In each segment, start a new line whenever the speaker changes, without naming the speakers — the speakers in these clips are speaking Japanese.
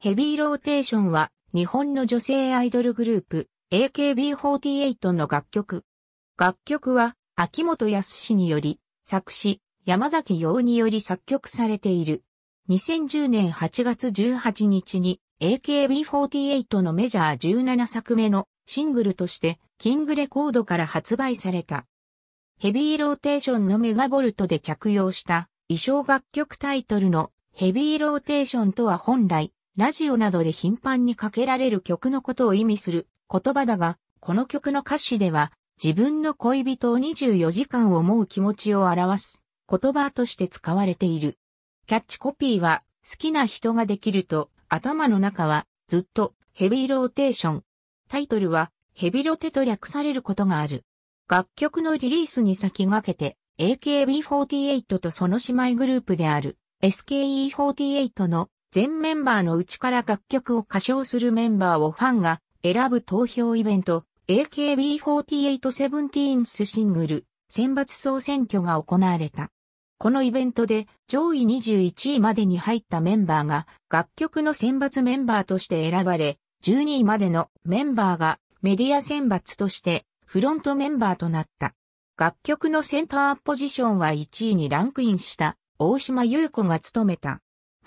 ヘビーローテーションは日本の女性アイドルグループ AKB48 の楽曲。楽曲は秋元康により作詞山崎陽により作曲されている。2010年8月18日に AKB48 のメジャー17作目のシングルとしてキングレコードから発売された。ヘビーローテーションのメガボルトで着用した衣装楽曲タイトルのヘビーローテーションとは本来ラジオなどで頻繁にかけられる曲のことを意味する言葉だが、この曲の歌詞では自分の恋人を24時間思う気持ちを表す言葉として使われている。キャッチコピーは好きな人ができると頭の中はずっとヘビーローテーション。タイトルはヘビロテと略されることがある。楽曲のリリースに先駆けて AKB48 とその姉妹グループである SKE48 の全メンバーのうちから楽曲を歌唱するメンバーをファンが選ぶ投票イベント AKB48-17 シングル選抜総選挙が行われた。このイベントで上位21位までに入ったメンバーが楽曲の選抜メンバーとして選ばれ、12位までのメンバーがメディア選抜としてフロントメンバーとなった。楽曲のセンターポジションは1位にランクインした大島優子が務めた。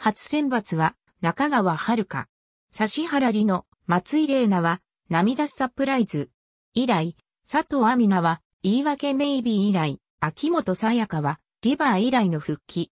初選抜は中川遥香。指原里の松井玲奈は涙サプライズ。以来、佐藤亜美奈は言い訳メイビー以来、秋元さやかはリバー以来の復帰。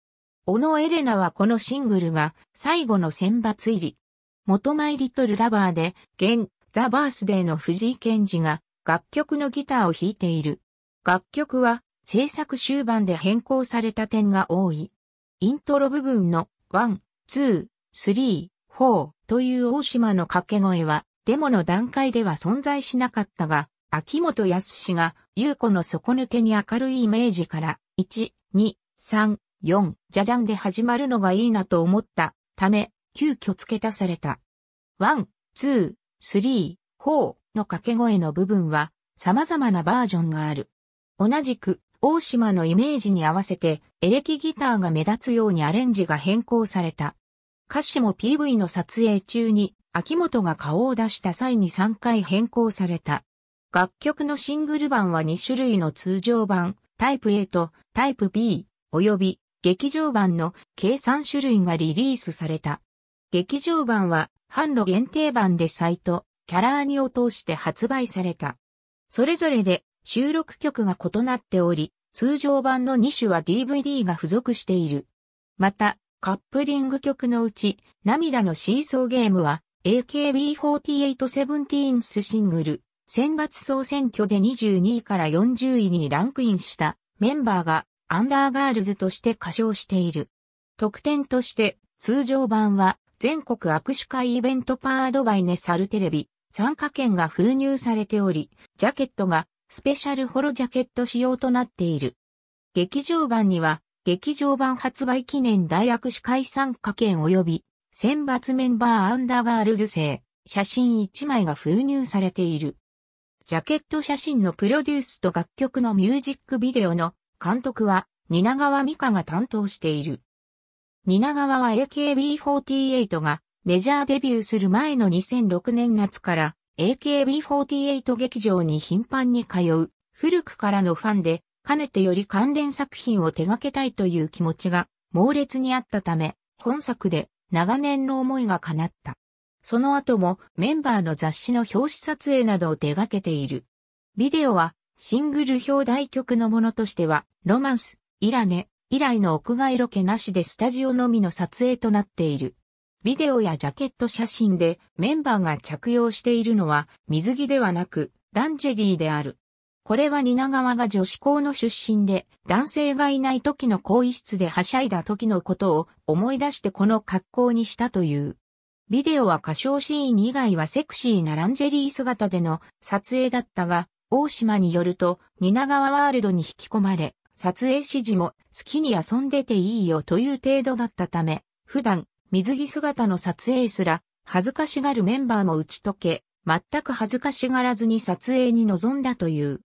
小野エレナはこのシングルが最後の選抜入り。元マイリトルラバーで、現ザ・バースデーの藤井健二が楽曲のギターを弾いている。楽曲は制作終盤で変更された点が多い。イントロ部分の one、two、three、four という大島の掛け声は、デモの段階では存在しなかったが、秋元康が、優子の底抜けに明るいイメージから、1、2、3、4、じゃじゃんで始まるのがいいなと思ったため、急遽付け足された。1、2、3、4の掛け声の部分は、様々なバージョンがある。同じく、大島のイメージに合わせて、エレキギターが目立つようにアレンジが変更された。歌詞も PV の撮影中に、秋元が顔を出した際に3回変更された。楽曲のシングル版は2種類の通常版、タイプ A とタイプ B、及び劇場版の計3種類がリリースされた。劇場版は販路限定版でサイト、キャラーニを通して発売された。それぞれで収録曲が異なっており、通常版の2種は DVD が付属している。また、カップリング曲のうち、涙のシーソーゲームは、AKB48-17 シングル、選抜総選挙で22位から40位にランクインしたメンバーがアンダーガールズとして歌唱している。特典として通常版は全国握手会イベントパードバイネサルテレビ参加券が封入されており、ジャケットがスペシャルホロジャケット仕様となっている。劇場版には、劇場版発売記念大握手会参加券及び、選抜メンバーアンダーガールズ製、写真1枚が封入されている。ジャケット写真のプロデュースと楽曲のミュージックビデオの監督は、蜷川美香が担当している。蜷川は AKB48 がメジャーデビューする前の2006年夏から AKB48 劇場に頻繁に通う古くからのファンで、かねてより関連作品を手掛けたいという気持ちが猛烈にあったため、本作で長年の思いが叶った。その後もメンバーの雑誌の表紙撮影などを手掛けている。ビデオはシングル表題曲のものとしては、ロマンス、イラネ、以来の屋外ロケなしでスタジオのみの撮影となっている。ビデオやジャケット写真でメンバーが着用しているのは水着ではなくランジェリーである。これは蜷川が女子校の出身で男性がいない時の更衣室ではしゃいだ時のことを思い出してこの格好にしたという。ビデオは歌唱シーン以外はセクシーなランジェリー姿での撮影だったが、大島によると、蜷川ワールドに引き込まれ、撮影指示も好きに遊んでていいよという程度だったため、普段水着姿の撮影すら、恥ずかしがるメンバーも打ち解け、全く恥ずかしがらずに撮影に臨んだという。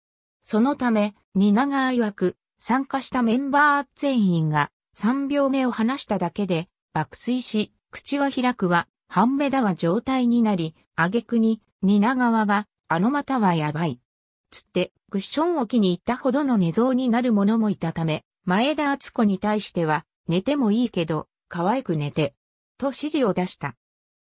そのため、蜷川曰く、参加したメンバー全員が3秒目を離しただけで爆睡し、口は開くは半目だは状態になり、挙句に、蜷川が、あのまたはやばい。つって、クッション置きに行ったほどの寝相になる者もいたため、前田敦子に対しては、寝てもいいけど、可愛く寝て、と指示を出した。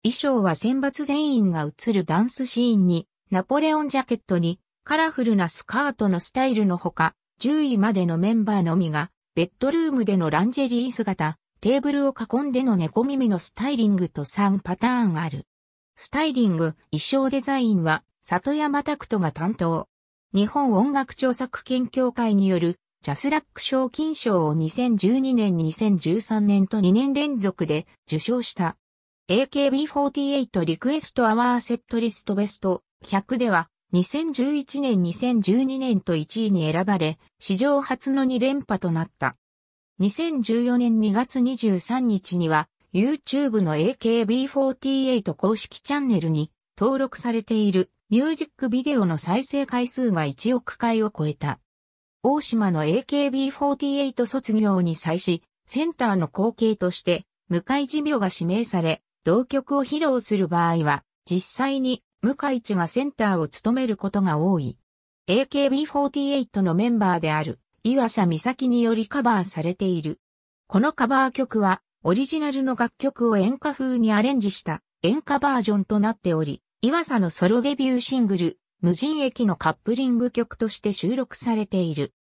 衣装は選抜全員が映るダンスシーンに、ナポレオンジャケットに、カラフルなスカートのスタイルのほか、10位までのメンバーのみが、ベッドルームでのランジェリー姿、テーブルを囲んでの猫耳のスタイリングと3パターンある。スタイリング、衣装デザインは、里山拓人が担当。日本音楽著作権協会によるジャスラック賞金賞を2012年2013年と2年連続で受賞した。AKB48 リクエストアワーセットリストベスト100では2011年2012年と1位に選ばれ、史上初の2連覇となった。2014年2月23日には YouTube の AKB48 公式チャンネルに登録されているミュージックビデオの再生回数が1億回を超えた。大島の AKB48 卒業に際し、センターの後継として向井持病が指名され、同曲を披露する場合は、実際に向井地がセンターを務めることが多い。AKB48 のメンバーである岩佐美咲によりカバーされている。このカバー曲は、オリジナルの楽曲を演歌風にアレンジした演歌バージョンとなっており、岩佐のソロデビューシングル、無人駅のカップリング曲として収録されている。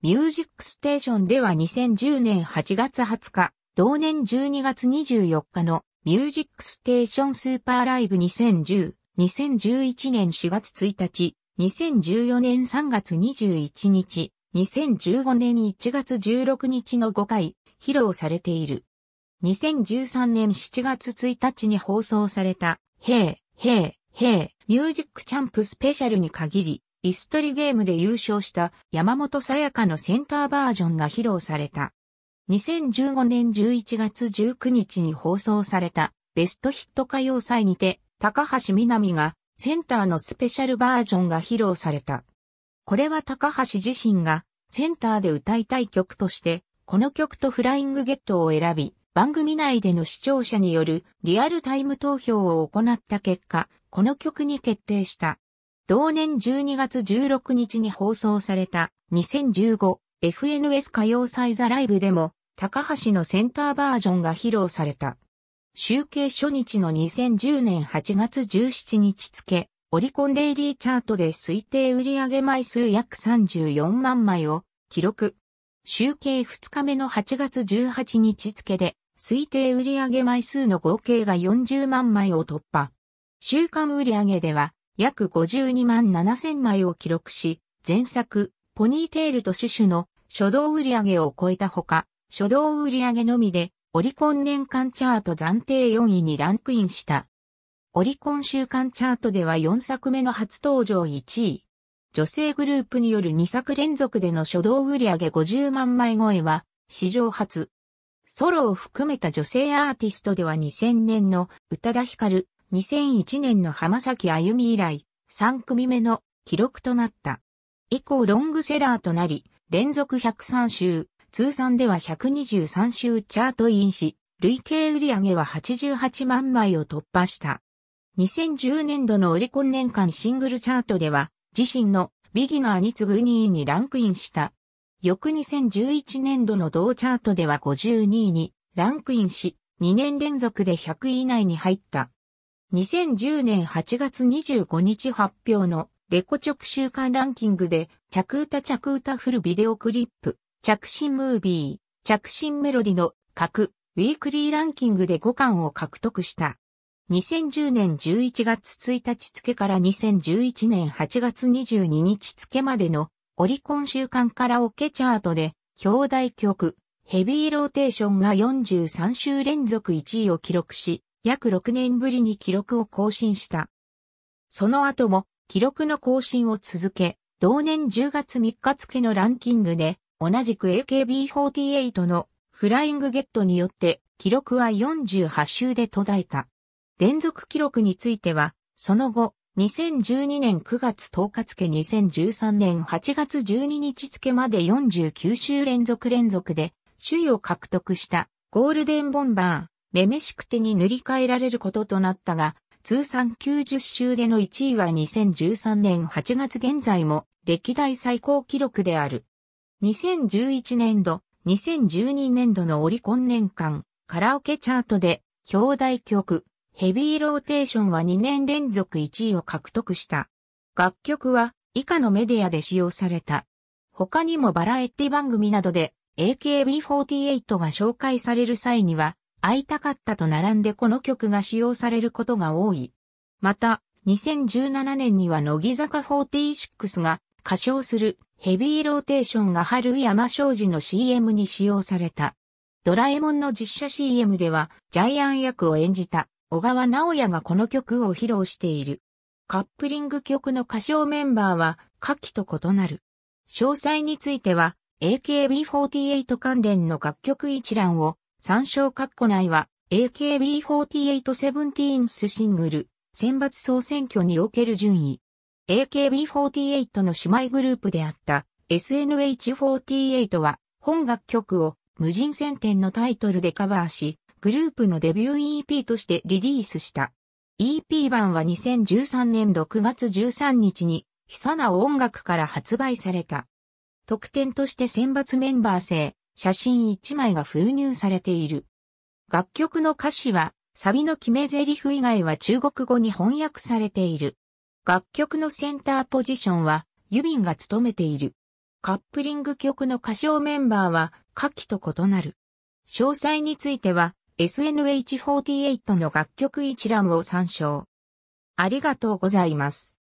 ミュージックステーションでは2010年8月20日、同年12月24日のミュージックステーションスーパーライブ2010、2011年4月1日、2014年3月21日、2015年1月16日の5回、披露されている。2013年7月1日に放送された、へえ、へえ、へえ、ミュージックチャンプスペシャルに限り、イストリゲームで優勝した山本さやかのセンターバージョンが披露された。2015年11月19日に放送されたベストヒット歌謡祭にて、高橋みなみがセンターのスペシャルバージョンが披露された。これは高橋自身がセンターで歌いたい曲として、この曲とフライングゲットを選び、番組内での視聴者によるリアルタイム投票を行った結果、この曲に決定した。同年12月16日に放送された 2015FNS 歌謡祭ザライブでも高橋のセンターバージョンが披露された。集計初日の2010年8月17日付、オリコンデイリーチャートで推定売上枚数約34万枚を記録。集計2日目の8月18日付で推定売上枚数の合計が40万枚を突破。週間売上では約52万7千枚を記録し、前作、ポニーテールとシュシュの初動売上を超えたほか、初動売上のみでオリコン年間チャート暫定4位にランクインした。オリコン週間チャートでは4作目の初登場1位。女性グループによる2作連続での初動売上50万枚超えは史上初。ソロを含めた女性アーティストでは2000年の宇多田ヒカル、2001年の浜崎あゆみ以来3組目の記録となった。以降ロングセラーとなり、連続103週、通算では123週チャートインし、累計売上は88万枚を突破した。2010年度のオリコン年間シングルチャートでは、自身のビギナーに次ぐ2位にランクインした。翌2011年度の同チャートでは52位にランクインし、2年連続で100位以内に入った。2010年8月25日発表のレコ直週間ランキングで、着歌着歌フルビデオクリップ、着信ムービー、着信メロディの各ウィークリーランキングで5冠を獲得した。2010年11月1日付から2011年8月22日付までのオリコン週間カラオケチャートで表題曲ヘビーローテーションが43週連続1位を記録し、約6年ぶりに記録を更新した。その後も記録の更新を続け、同年10月3日付のランキングで同じく AKB48 のフライングゲットによって記録は48週で途絶えた。連続記録については、その後、2012年9月10日付2013年8月12日付まで49週連続連続で首位を獲得したゴールデンボンバー、めめしくてに塗り替えられることとなったが、通算90週での1位は2013年8月現在も歴代最高記録である。2011年度、2012年度のオリコン年間カラオケチャートで表題曲ヘビーローテーションは2年連続1位を獲得した。楽曲は以下のメディアで使用された。他にもバラエティ番組などで AKB48 が紹介される際には会いたかったと並んでこの曲が使用されることが多い。また、2017年には乃木坂46が歌唱するヘビーローテーションが春山商事の CM に使用された。ドラえもんの実写 CM ではジャイアン役を演じた小川直也がこの曲を披露している。カップリング曲の歌唱メンバーは下記と異なる。詳細については AKB48 関連の楽曲一覧を参照括弧内は AKB48-17th シングル選抜総選挙における順位。AKB48 の姉妹グループであった SNH48 は本楽曲を無人戦店のタイトルでカバーし、グループのデビュー EP としてリリースした。EP 版は2013年6月13日に、久な音楽から発売された。特典として選抜メンバー製、写真1枚が封入されている。楽曲の歌詞は、サビの決め台詞以外は中国語に翻訳されている。楽曲のセンターポジションは、ユビンが務めている。カップリング曲の歌唱メンバーは、下記と異なる。詳細については、SNH48 の楽曲一覧を参照。ありがとうございます。